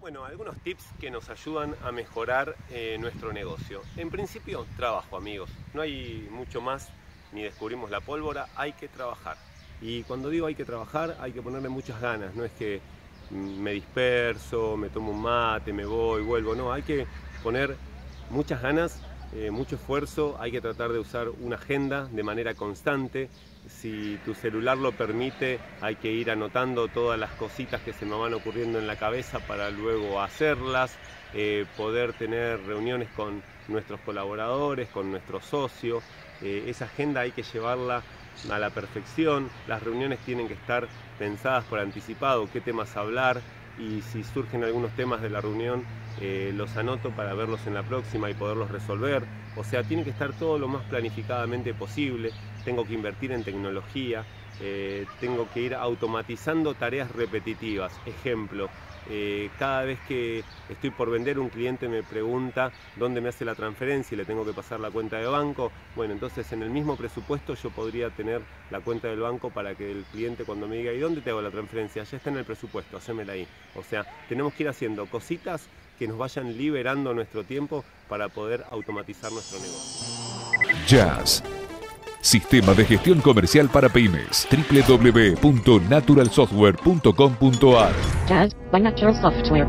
Bueno, algunos tips que nos ayudan a mejorar eh, nuestro negocio. En principio, trabajo, amigos. No hay mucho más, ni descubrimos la pólvora, hay que trabajar. Y cuando digo hay que trabajar, hay que ponerle muchas ganas. No es que mm, me disperso, me tomo un mate, me voy, vuelvo. No, hay que poner muchas ganas, eh, mucho esfuerzo. Hay que tratar de usar una agenda de manera constante. Si tu celular lo permite, hay que ir anotando todas las cositas que se me van ocurriendo en la cabeza para luego hacerlas. Eh, poder tener reuniones con nuestros colaboradores, con nuestros socios. Eh, esa agenda hay que llevarla a la perfección. Las reuniones tienen que estar pensadas por anticipado, qué temas hablar y si surgen algunos temas de la reunión eh, los anoto para verlos en la próxima y poderlos resolver. O sea, tiene que estar todo lo más planificadamente posible. Tengo que invertir en tecnología, eh, tengo que ir automatizando tareas repetitivas. Ejemplo, eh, cada vez que estoy por vender, un cliente me pregunta dónde me hace la transferencia y le tengo que pasar la cuenta de banco. Bueno, entonces en el mismo presupuesto yo podría tener la cuenta del banco para que el cliente cuando me diga, ¿y dónde te hago la transferencia? Ya está en el presupuesto, hacémela ahí. O sea, tenemos que ir haciendo cositas que nos vayan liberando nuestro tiempo para poder automatizar nuestro negocio. Jazz. Sistema de gestión comercial para pymes. www.naturalsoftware.com.ar Jazz by Natural Software.